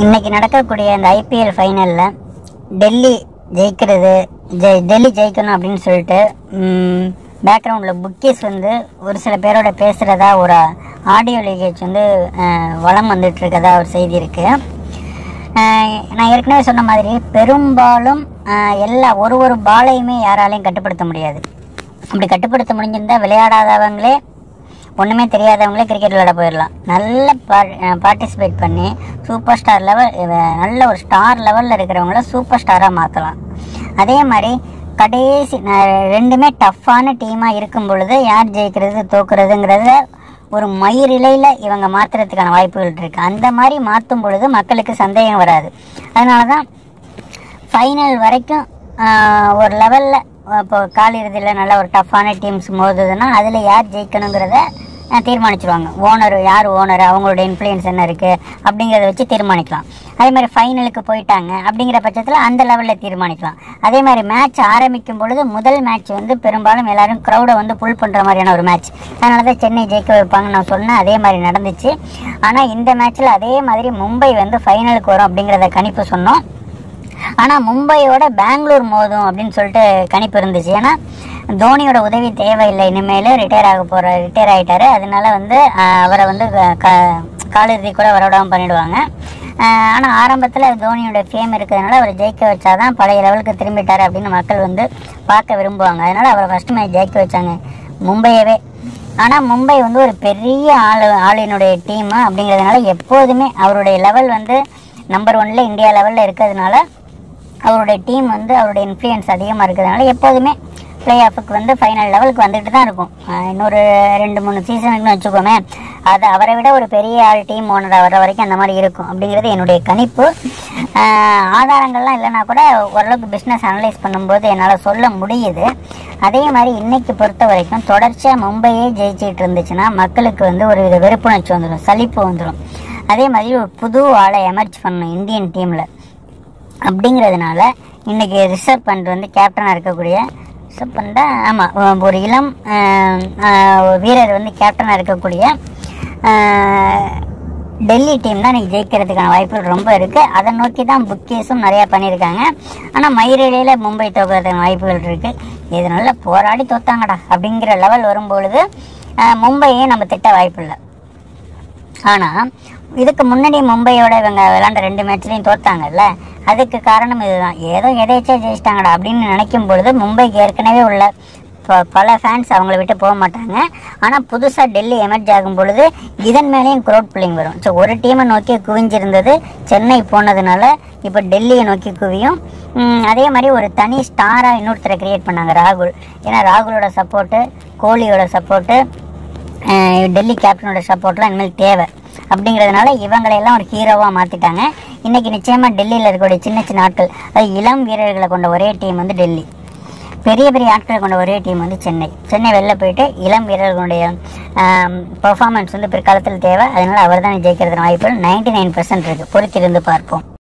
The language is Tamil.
இன்னைக்கு நடக்கக்கூடிய இந்த ஐபிஎல் ஃபைனலில் டெல்லி ஜெயிக்கிறது ஜெய் டெல்லி ஜெயிக்கணும் அப்படின்னு சொல்லிட்டு பேக்ரவுண்டில் புக்கீஸ் வந்து ஒரு சில பேரோட பேசுகிறதா ஒரு ஆடியோ லீகேஜ் வந்து வளம் வந்துட்டுருக்கதா ஒரு செய்தி இருக்குது நான் ஏற்கனவே சொன்ன மாதிரி பெரும்பாலும் எல்லா ஒரு ஒரு பாலையுமே யாராலையும் கட்டுப்படுத்த முடியாது. அப்படி கட்டுப்படுத்த முடிஞ்சிருந்தால் விளையாடாதவங்களே ஒன்றுமே தெரியாதவங்களே கிரிக்கெட் விளையாட போயிடலாம் நல்ல பார்ட்டிசிபேட் பண்ணி சூப்பர் ஸ்டார் லெவல் நல்ல ஒரு ஸ்டார் லெவலில் இருக்கிறவங்கள சூப்பர் ஸ்டாராக மாற்றலாம் அதே மாதிரி கடைசி ரெண்டுமே டஃப்பான டீமாக இருக்கும் பொழுது யார் ஜெயிக்கிறது தோக்குறதுங்கிறத ஒரு மயிரிலையில் இவங்க மாற்றுறதுக்கான வாய்ப்புகள் இருக்குது அந்த மாதிரி மாற்றும் பொழுது மக்களுக்கு சந்தேகம் வராது. அதனால தான் ஃபைனல் வரைக்கும் ஒரு லெவலில் இப்போ காலிறுதியில் நல்ல ஒரு டஃப்பான டீம்ஸ் மோதுதுன்னா அதில் யார் ஜெயிக்கணுங்கிறத தீர்மானிச்சிருவாங்க. ஓனர் யார் ஓனர் அவங்களோட இன்ஃப்ளூயன்ஸ் என்ன இருக்குது அப்படிங்கிறத வச்சு தீர்மானிக்கலாம். அதே மாதிரி ஃபைனலுக்கு போயிட்டாங்க அப்படிங்கிற பட்சத்தில் அந்த லெவலில் தீர்மானிக்கலாம். அதே மாதிரி மேட்ச் ஆரம்பிக்கும் பொழுது முதல் மேட்ச் வந்து பெரும்பாலும் எல்லாரும் க்ரௌடை வந்து புல் பண்ணுற மாதிரியான ஒரு மேட்ச் அதனால தான் சென்னை ஜெயிக்க வைப்பாங்கன்னு நான் சொன்னேன். அதே மாதிரி நடந்துச்சு. ஆனால் இந்த மேட்ச்சில் அதே மாதிரி மும்பை வந்து ஃபைனலுக்கு வரும் அப்படிங்கிறத கணிப்பு சொன்னோம். ஆனால் மும்பையோட பெங்களூர் மோதும் அப்படின்னு சொல்லிட்டு கணிப்பு இருந்துச்சு. ஏன்னா தோனியோட உதவி தேவையில்லை. இனிமேல் ரிட்டையர் ஆக போகிற ரிட்டையர் ஆகிட்டாரு அதனால வந்து அவரை வந்து க- காலிறுதி கூட வரவிடாமல் பண்ணிடுவாங்க. ஆனால் ஆரம்பத்தில் தோனியோட ஃபேம் இருக்கிறதுனால அவர் ஜெயிக்க வச்சாதான் பழைய லெவலுக்கு திரும்பிட்டார் அப்படின்னு மக்கள் வந்து பார்க்க விரும்புவாங்க. அதனால் அவரை ஃபஸ்ட்டு மேட்ச் ஜெயிக்க வச்சாங்க. மும்பையவே. ஆனால் மும்பை வந்து ஒரு பெரிய ஆளு ஆளினுடைய டீம் அப்படிங்கிறதுனால எப்போதுமே அவருடைய லெவல் வந்து நம்பர் ஒன்ல இந்தியா லெவலில் இருக்கிறதுனால அவருடைய டீம் வந்து அவருடைய இன்ஃப்ளூயன்ஸ் அதிகமாக இருக்கிறதுனால எப்போதுமே பிளே ஆஃபுக்கு வந்து ஃபைனல் லெவலுக்கு வந்துட்டு தான் இருக்கும். இன்னொரு ரெண்டு மூணு சீசனுக்குன்னு வச்சுக்கோமே அது அவரை விட ஒரு பெரிய ஆள் டீம் ஓனர் வர வரைக்கும் அந்த மாதிரி இருக்கும். அப்படிங்கிறது என்னுடைய கணிப்பு. ஆதாரங்கள்லாம் இல்லைன்னா கூட ஓரளவுக்கு பிஸ்னஸ் அனலைஸ் பண்ணும்போது என்னால் சொல்ல முடியுது. அதே மாதிரி இன்னைக்கு பொறுத்த வரைக்கும் தொடர்ச்சியாக மும்பையே ஜெயிச்சிட்டு இருந்துச்சுன்னா மக்களுக்கு வந்து ஒரு வித வெறுப்புணர்ச்சி வந்துடும் சலிப்பு வந்துடும் அதே மாதிரி ஒரு புது ஆளை எமர்ஜ் பண்ணணும் இந்தியன் டீமில் அப்படிங்கிறதுனால இன்னைக்கு ரிசர்வ் பண்ட் வந்து கேப்டனாக இருக்கக்கூடிய ரிஷப் ஆமாம் ஒரு இளம் வீரர் வந்து கேப்டனாக இருக்கக்கூடிய டெல்லி டீம் தான் இன்றைக்கி ஜெயிக்கிறதுக்கான வாய்ப்புகள் ரொம்ப இருக்குது அதை நோக்கி தான் புக்கேஸும் நிறையா பண்ணியிருக்காங்க. ஆனால் மயிரிழையில் மும்பை தோக்கிறதுக்கான வாய்ப்புகள் இருக்குது இதனால போராடி தோத்தாங்கடா அப்படிங்கிற லெவல் வரும்பொழுது மும்பையே நம்ம திட்ட வாய்ப்பு இல்லை ஆனால் இதுக்கு முன்னாடி மும்பையோட இவங்க விளாண்ட ரெண்டு மேட்ச்லையும் தோத்தாங்கல்ல அதுக்கு காரணம் இதுதான். ஏதோ எதேச்சா ஜெயிச்சிட்டாங்கடா அப்படின்னு நினைக்கும் பொழுது மும்பைக்கு ஏற்கனவே உள்ள ப- பல ஃபேன்ஸ் அவங்கள விட்டு போக மாட்டாங்க. ஆனால் புதுசாக டெல்லி எமர்ஜ் ஆகும் பொழுது இதன் மேலேயும் க்ரௌட் பிள்ளைங்க வரும். ஸோ ஒரு டீமை நோக்கி குவிஞ்சிருந்தது சென்னை போனதுனால இப்போ டெல்லியை நோக்கி குவியும். அதே மாதிரி ஒரு தனி ஸ்டாராக இன்னொருத்தரை கிரியேட் பண்ணாங்க ராகுல். ஏன்னா ராகுலோட சப்போர்ட்டு கோலியோட சப்போர்ட்டு டெல்லி கேப்டனோட சப்போர்ட்லாம் இனிமேல் தேவை. அப்படிங்கிறதுனால இவங்களையெல்லாம் ஒரு ஹீரோவாக மாற்றிட்டாங்க இன்னைக்கு நிச்சயமாக டெல்லியில் இருக்கக்கூடிய சின்ன சின்ன ஆட்கள் அது இளம் வீரர்களை கொண்ட ஒரே டீம் வந்து டெல்லி. பெரிய பெரிய ஆட்களை கொண்ட ஒரே டீம் வந்து சென்னை. சென்னை வெளில போயிட்டு இளம் வீரர்களுடைய பெர்ஃபார்மன்ஸ் வந்து பிற்காலத்தில் தேவை. அதனால் அவர் தான் ஜெயிக்கிறதுன வாய்ப்புகள். நைன்டி நைன் பர்சன்ட் இருக்குது பொறுத்திருந்து பார்ப்போம்.